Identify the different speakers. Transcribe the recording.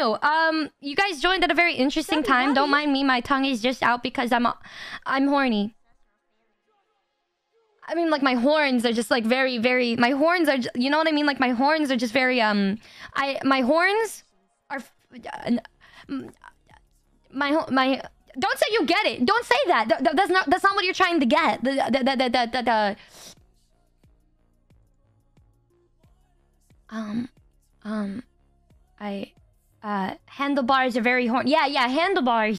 Speaker 1: you. Um, you guys joined at a very interesting time. Don't mind me. My tongue is just out because I'm, I'm horny. I mean, like my horns are just like very, very. My horns are, you know what I mean? Like my horns are just very. Um, I my horns are. My my. Don't say you get it. Don't say that. Th- th- That's not. That's not what you're trying to get. The the the the the. the, the um, um, I. Uh, handlebars are very horny. Yeah, yeah, handlebars.